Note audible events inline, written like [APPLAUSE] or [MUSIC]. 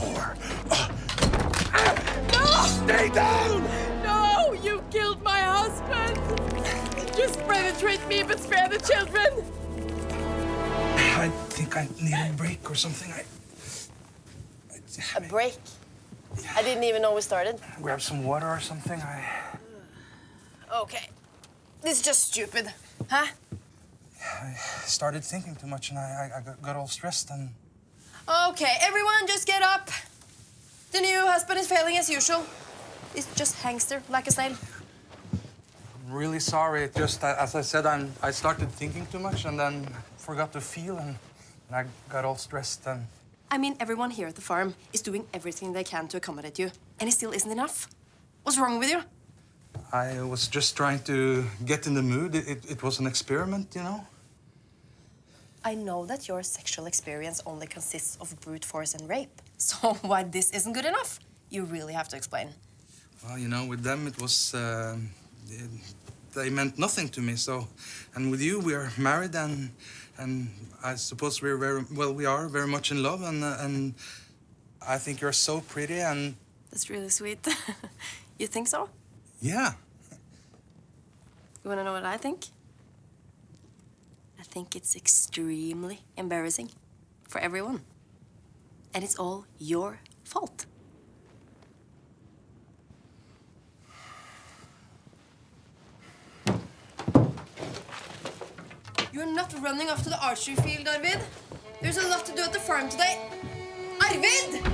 No! Uh, stay down! No! You killed my husband! Just penetrate me, but spare the children! I think I need a break or something. I... I a break? I didn't even know we started. Grab some water or something. I... Okay. This is just stupid, huh? I started thinking too much and I, I got all stressed and... Okay, everyone just get up. The new husband is failing as usual. It's just hangster like a snail. I'm really sorry. It just, as I said, I'm, I started thinking too much and then forgot to feel and, and I got all stressed and I mean, everyone here at the farm is doing everything they can to accommodate you, and it still isn't enough. What's wrong with you? I was just trying to get in the mood. It, it, it was an experiment, you know? I know that your sexual experience only consists of brute force and rape. [LAUGHS] So why this isn't good enough? You really have to explain. Well, you know, with them it was. Uh, they meant nothing to me. So, and with you, we are married, and and I suppose we're very well. We are very much in love, and uh, and I think you're so pretty, and That's really sweet. [LAUGHS] you think so? yeah, You wanna know what I think? I think it's extremely embarrassing for everyone. And it's all your fault. You're not running off to the archery field, Arvid. There's a lot to do at the farm today. Arvid!